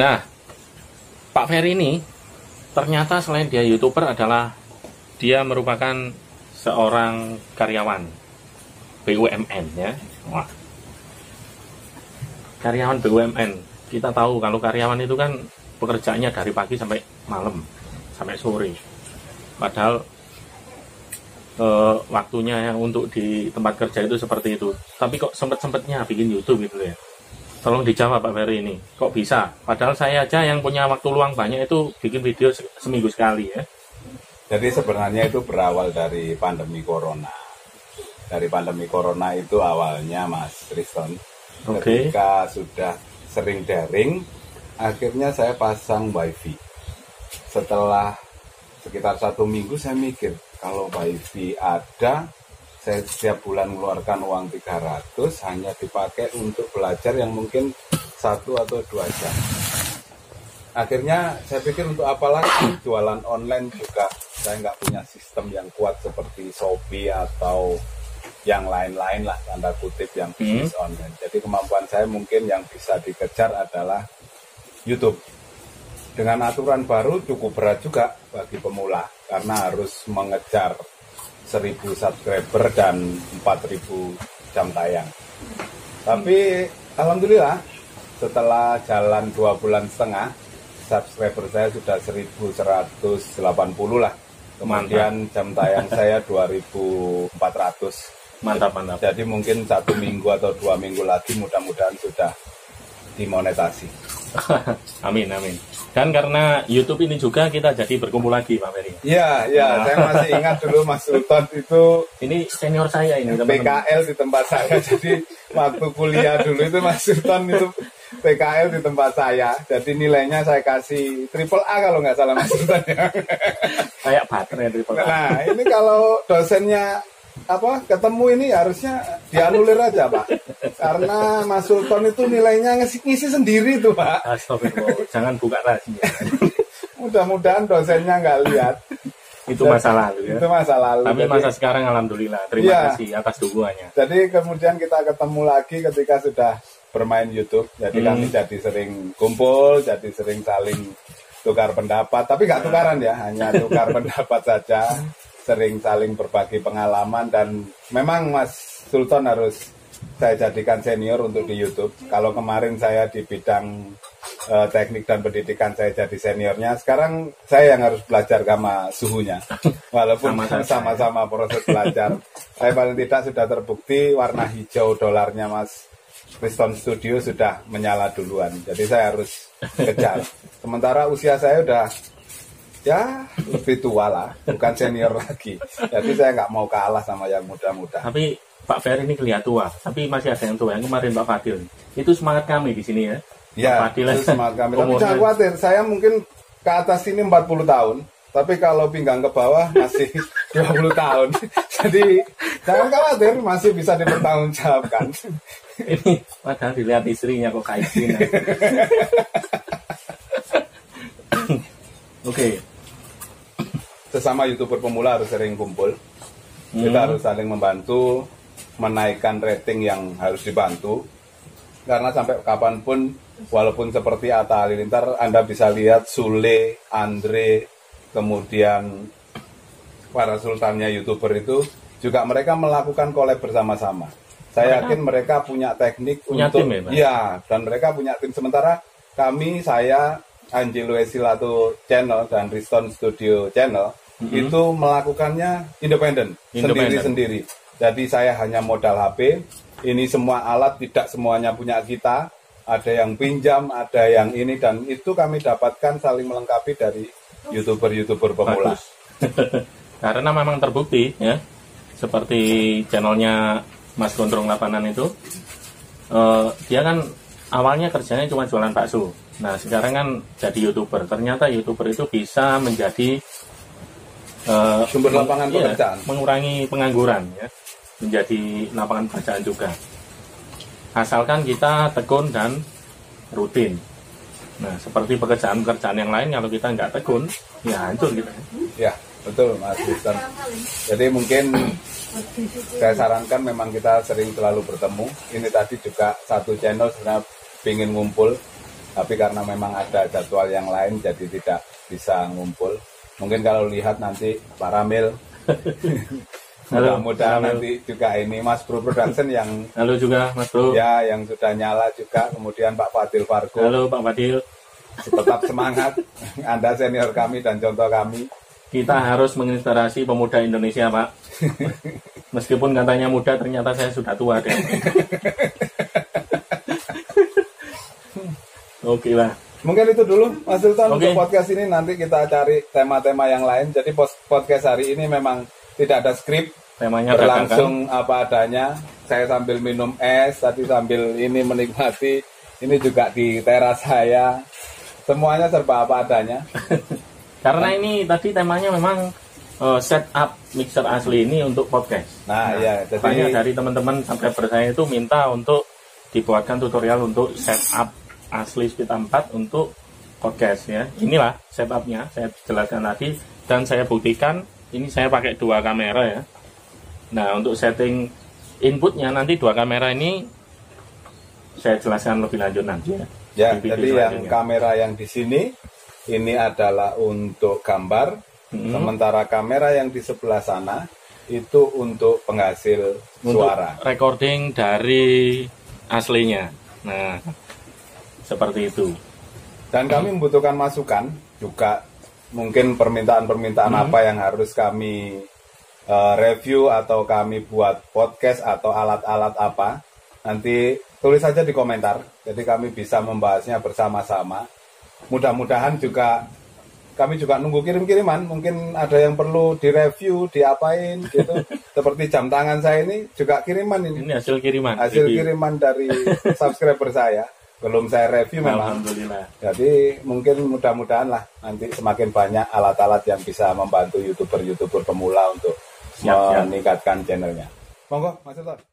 Nah, Pak Ferry ini ternyata selain dia youtuber adalah dia merupakan seorang karyawan BUMN ya. Wah. Karyawan BUMN. Kita tahu kalau karyawan itu kan pekerjaannya dari pagi sampai malam, sampai sore. Padahal eh, waktunya untuk di tempat kerja itu seperti itu. Tapi kok sempet-sempetnya bikin YouTube gitu ya. Tolong dijawab Pak Ferry ini. Kok bisa? Padahal saya aja yang punya waktu luang banyak itu bikin video se- seminggu sekali ya. Jadi sebenarnya itu berawal dari pandemi corona. Dari pandemi corona itu awalnya Mas Triston. Oke. Ketika sudah sering daring, akhirnya saya pasang wifi. Setelah sekitar satu minggu saya mikir, kalau wifi ada, saya setiap bulan mengeluarkan uang 300 hanya dipakai untuk belajar yang mungkin satu atau dua jam. Akhirnya saya pikir untuk apa lagi jualan online juga saya nggak punya sistem yang kuat seperti Shopee atau yang lain-lain lah tanda kutip yang bisnis online. Jadi kemampuan saya mungkin yang bisa dikejar adalah YouTube. Dengan aturan baru cukup berat juga bagi pemula karena harus mengejar 1000 subscriber dan 4000 jam tayang. Tapi alhamdulillah setelah jalan dua bulan setengah subscriber saya sudah 1180 lah. Kemudian jam tayang saya 2400. Mantap, mantap. Jadi mungkin satu minggu atau dua minggu lagi mudah-mudahan sudah dimonetasi. amin, amin. Dan karena YouTube ini juga kita jadi berkumpul lagi Pak Ferry. Iya, iya, saya masih ingat dulu Mas Sultan itu Ini senior saya ini teman-teman. PKL di tempat saya. Jadi waktu kuliah dulu itu Mas Sultan itu PKL di tempat saya. Jadi nilainya saya kasih triple A kalau nggak salah Mas Sultan ya. Kayak baterai dari Pak. Nah, ini kalau dosennya apa ketemu ini harusnya dianulir aja Pak. Karena Mas Sultan itu nilainya ngisi, ngisi sendiri tuh Pak. Astagfirullah, jangan buka rahasia. Mudah-mudahan dosennya nggak lihat. Itu masa lalu ya. Itu masa lalu. Tapi Jadi- masa sekarang alhamdulillah. Terima Iya. kasih atas dukungannya. Jadi kemudian kita ketemu lagi ketika sudah bermain YouTube. Jadi Hmm. kami jadi sering kumpul, jadi sering saling tukar pendapat. Tapi nggak tukaran ya, hanya tukar pendapat saja. Sering saling berbagi pengalaman dan memang Mas Sultan harus saya jadikan senior untuk di YouTube. Kalau kemarin saya di bidang eh, teknik dan pendidikan saya jadi seniornya, sekarang saya yang harus belajar sama suhunya. Walaupun sama-sama proses belajar. saya paling tidak sudah terbukti warna hijau dolarnya Mas Kriston Studio sudah menyala duluan. Jadi saya harus kejar. Sementara usia saya udah ya lebih tua lah, bukan senior lagi. Jadi saya nggak mau kalah sama yang muda-muda. Tapi Pak Ferry ini kelihatan tua, tapi masih ada yang tua. Yang kemarin Pak Fadil. Itu semangat kami di sini ya. Ya, Pak Fadil itu semangat kami. Tapi jangan khawatir, saya mungkin ke atas ini 40 tahun. Tapi kalau pinggang ke bawah masih 20 tahun. Jadi jangan khawatir, masih bisa dipertanggungjawabkan. Ini padahal dilihat istrinya kok kayak gini. Oke, Sesama youtuber pemula harus sering kumpul. Hmm. Kita harus saling membantu menaikkan rating yang harus dibantu. Karena sampai kapan pun, walaupun seperti Atta Halilintar, Anda bisa lihat Sule, Andre, kemudian para sultannya youtuber itu juga mereka melakukan collab bersama-sama. Saya Mereka yakin mereka punya teknik punya untuk tim ya? Iya, dan mereka punya tim sementara kami saya Angelo Esilato Channel dan Riston Studio Channel itu melakukannya independen sendiri-sendiri. Jadi saya hanya modal HP. Ini semua alat tidak semuanya punya kita. Ada yang pinjam, ada yang ini dan itu kami dapatkan saling melengkapi dari youtuber-youtuber pemula. Karena memang terbukti ya, seperti channelnya Mas Gondrong Lapanan itu, eh, dia kan awalnya kerjanya cuma jualan bakso. Nah sekarang kan jadi youtuber. Ternyata youtuber itu bisa menjadi eh, Sumber lapangan iya, pekerjaan. mengurangi pengangguran ya, menjadi lapangan pekerjaan juga. Asalkan kita tekun dan rutin. Nah, seperti pekerjaan-pekerjaan yang lain, kalau kita nggak tekun, ya hancur kita. Ya, betul Mas Kristen. Jadi mungkin saya sarankan memang kita sering selalu bertemu. Ini tadi juga satu channel sebenarnya ingin ngumpul. tapi karena memang ada jadwal yang lain jadi tidak bisa ngumpul mungkin kalau lihat nanti Pak Ramil Halo, mudah-mudahan nanti juga ini Mas Bro Production yang Halo juga Mas Bro. ya yang sudah nyala juga kemudian Pak Fadil Fargo Halo Pak Fadil. tetap semangat Anda senior kami dan contoh kami Kita harus menginspirasi pemuda Indonesia, Pak. Meskipun katanya muda, ternyata saya sudah tua deh. Oke lah. Mungkin itu dulu Mas Sultan Oke. untuk podcast ini nanti kita cari tema-tema yang lain. Jadi podcast hari ini memang tidak ada skrip, Temanya berlangsung apa adanya. Saya sambil minum es, tadi sambil ini menikmati. Ini juga di teras saya. Semuanya serba apa adanya. Karena ini tadi temanya memang eh, setup mixer asli ini untuk podcast. Nah, iya, jadi- banyak dari teman-teman subscriber saya itu minta untuk dibuatkan tutorial untuk setup asli Speed 4 untuk podcast ya. Inilah setupnya saya jelaskan tadi dan saya buktikan ini saya pakai dua kamera ya. Nah untuk setting inputnya nanti dua kamera ini saya jelaskan lebih lanjut nanti ya. Ya, jadi yang kamera yang di sini ini adalah untuk gambar, Hmm. sementara kamera yang di sebelah sana itu untuk penghasil untuk suara. recording dari aslinya. Nah, seperti itu. Dan kami membutuhkan masukan juga mungkin permintaan-permintaan Hmm. apa yang harus kami eh, review atau kami buat podcast atau alat-alat apa. Nanti tulis saja di komentar. Jadi kami bisa membahasnya bersama-sama. Mudah-mudahan juga kami juga nunggu kirim-kiriman. Mungkin ada yang perlu direview, diapain gitu. Seperti jam tangan saya ini juga kiriman ini. Ini hasil kiriman. Hasil Jadi, kiriman dari subscriber saya. Belum saya review memang. Alhamdulillah. Jadi mungkin mudah-mudahan lah nanti semakin banyak alat-alat yang bisa membantu youtuber-youtuber pemula untuk Siap, siap. meningkatkan channelnya. Monggo, Mas Sultan.